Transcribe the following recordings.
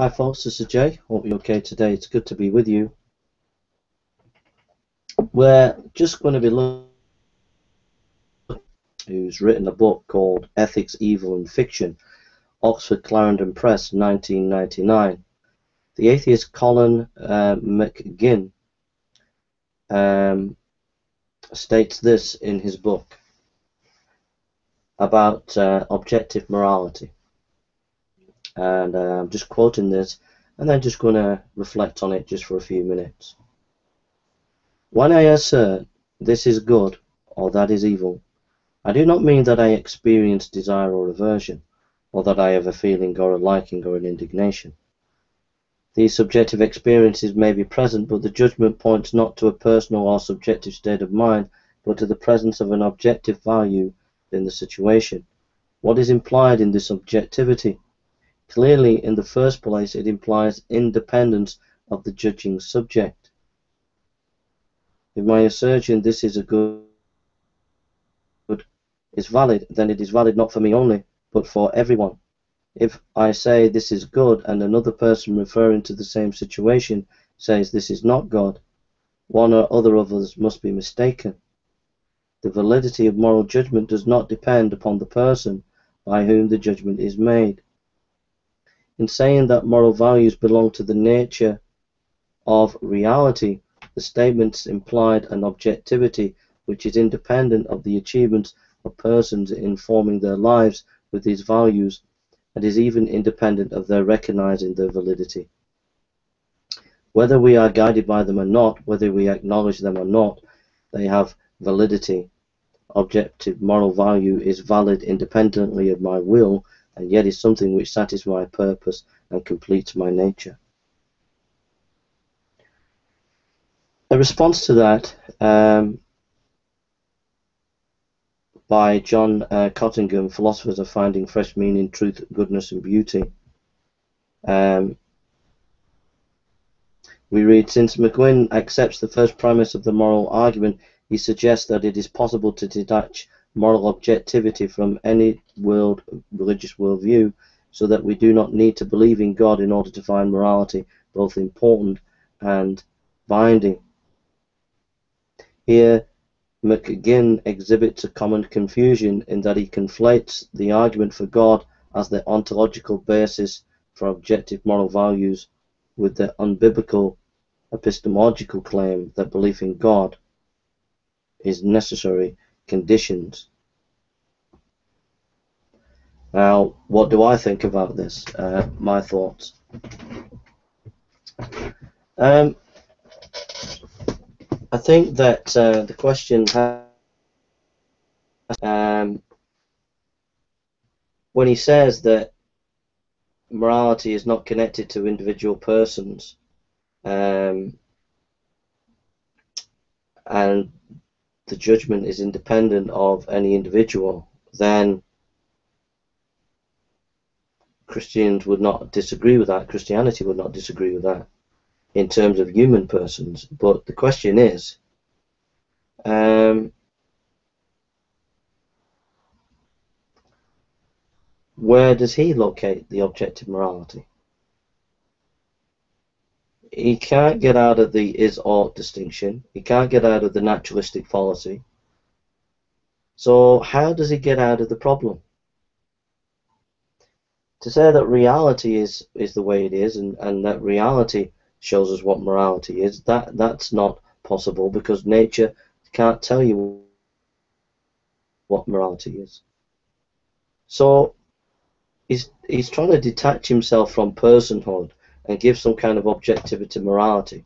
Hi folks, this is Jay. Hope you're okay today. It's good to be with you. We're just going to be looking who's written a book called Ethics, Evil and Fiction, Oxford Clarendon Press, 1999. The atheist Colin uh, McGinn um, states this in his book about uh, objective morality and uh, I'm just quoting this and then just going to reflect on it just for a few minutes. When I assert this is good or that is evil, I do not mean that I experience desire or aversion, or that I have a feeling or a liking or an indignation. These subjective experiences may be present, but the judgment points not to a personal or subjective state of mind, but to the presence of an objective value in the situation. What is implied in this objectivity? Clearly, in the first place, it implies independence of the judging subject. If my assertion this is a good is valid, then it is valid not for me only, but for everyone. If I say this is good and another person referring to the same situation says this is not God, one or other of us must be mistaken. The validity of moral judgment does not depend upon the person by whom the judgment is made. In saying that moral values belong to the nature of reality, the statements implied an objectivity which is independent of the achievements of persons in forming their lives with these values and is even independent of their recognizing their validity. Whether we are guided by them or not, whether we acknowledge them or not, they have validity. Objective moral value is valid independently of my will and yet is something which satisfies my purpose and completes my nature. A response to that um, by John uh, Cottingham, Philosophers are Finding Fresh Meaning, Truth, Goodness and Beauty. Um, we read, since McGinn accepts the first premise of the moral argument, he suggests that it is possible to detach moral objectivity from any world religious worldview, so that we do not need to believe in God in order to find morality both important and binding. Here, McGinn exhibits a common confusion in that he conflates the argument for God as the ontological basis for objective moral values with the unbiblical epistemological claim that belief in God is necessary conditions. Now, what do I think about this? Uh, my thoughts. Um, I think that uh, the question um, when he says that morality is not connected to individual persons um, and the judgment is independent of any individual, then Christians would not disagree with that. Christianity would not disagree with that in terms of human persons. But the question is, um, where does he locate the objective morality? He can't get out of the is ought distinction. He can't get out of the naturalistic fallacy. So how does he get out of the problem? To say that reality is is the way it is, and, and that reality shows us what morality is, that that's not possible because nature can't tell you what morality is. So he's he's trying to detach himself from personhood and give some kind of objectivity to morality.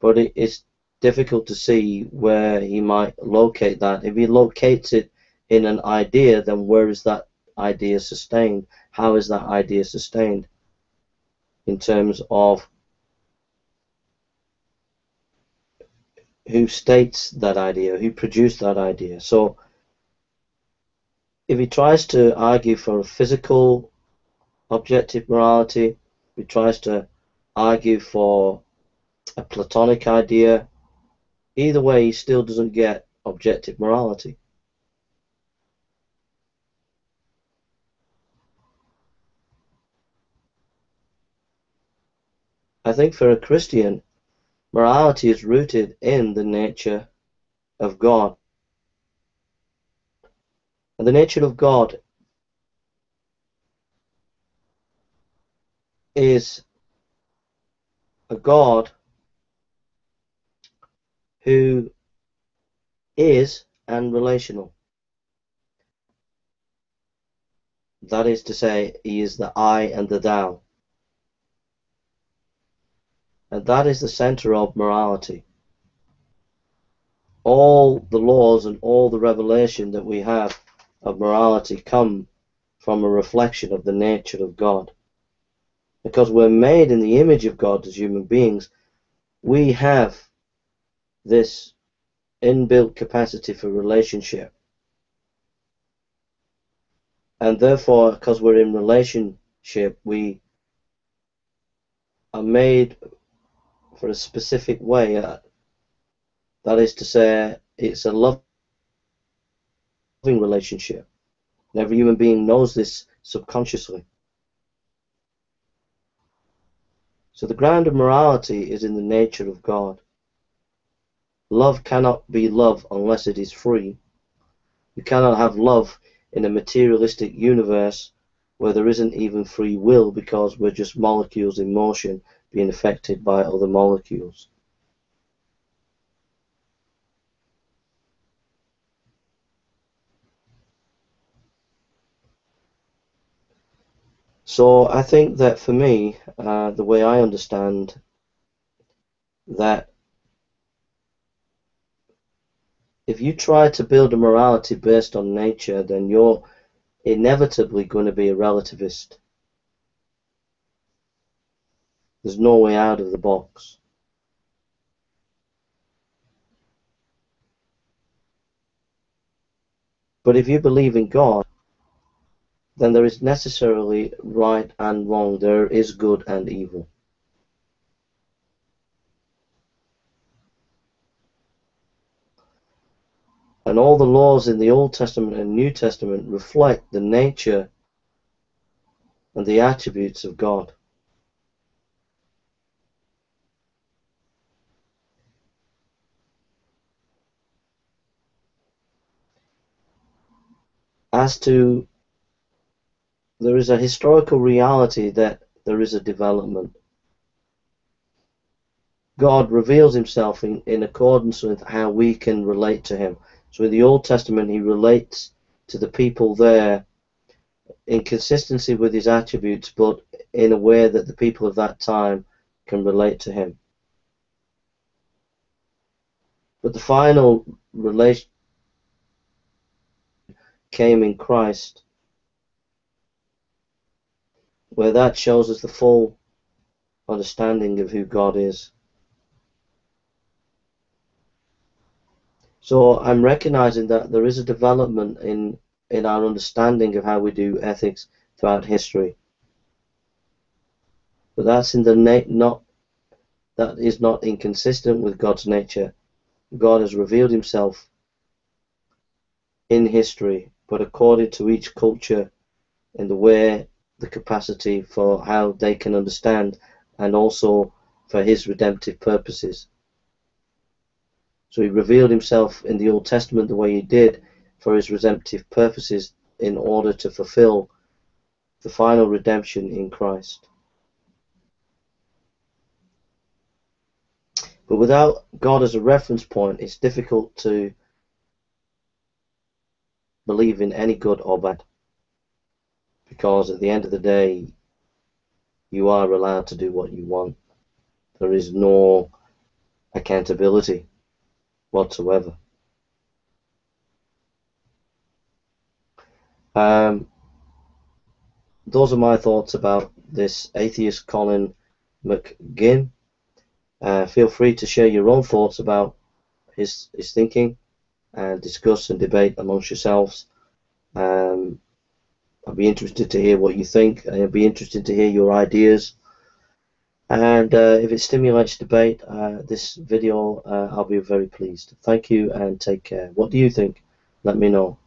But it, it's difficult to see where he might locate that. If he locates it in an idea, then where is that idea sustained? How is that idea sustained in terms of who states that idea, who produced that idea? So if he tries to argue for a physical objective morality, he tries to argue for a Platonic idea. Either way, he still doesn't get objective morality. I think for a Christian, morality is rooted in the nature of God. And the nature of God is a God who is and relational. That is to say, he is the I and the thou. And that is the center of morality. All the laws and all the revelation that we have of morality come from a reflection of the nature of God. Because we're made in the image of God as human beings, we have this inbuilt capacity for relationship. And therefore, because we're in relationship, we are made for a specific way. Uh, that is to say, it's a loving relationship. And every human being knows this subconsciously. So the ground of morality is in the nature of God. Love cannot be love unless it is free. You cannot have love in a materialistic universe where there isn't even free will because we're just molecules in motion being affected by other molecules. So I think that for me, uh, the way I understand that if you try to build a morality based on nature, then you're inevitably going to be a relativist. There's no way out of the box. But if you believe in God, then there is necessarily right and wrong. There is good and evil. And all the laws in the Old Testament and New Testament reflect the nature and the attributes of God. As to there is a historical reality that there is a development. God reveals himself in, in accordance with how we can relate to him. So in the Old Testament, he relates to the people there in consistency with his attributes, but in a way that the people of that time can relate to him. But the final relation came in Christ, where that shows us the full understanding of who God is. So I'm recognizing that there is a development in in our understanding of how we do ethics throughout history. But that's in the not that is not inconsistent with God's nature. God has revealed himself in history, but according to each culture in the way the capacity for how they can understand and also for his redemptive purposes. So he revealed himself in the Old Testament the way he did for his redemptive purposes in order to fulfill the final redemption in Christ. But without God as a reference point, it's difficult to believe in any good or bad. Because at the end of the day, you are allowed to do what you want. There is no accountability whatsoever. Um, those are my thoughts about this atheist Colin McGinn. Uh, feel free to share your own thoughts about his his thinking and discuss and debate amongst yourselves. Um, I'll be interested to hear what you think. I'd be interested to hear your ideas and uh, if it stimulates debate, uh, this video, uh, I'll be very pleased. Thank you and take care. What do you think? Let me know.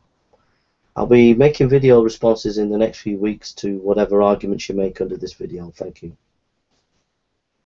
I'll be making video responses in the next few weeks to whatever arguments you make under this video. Thank you.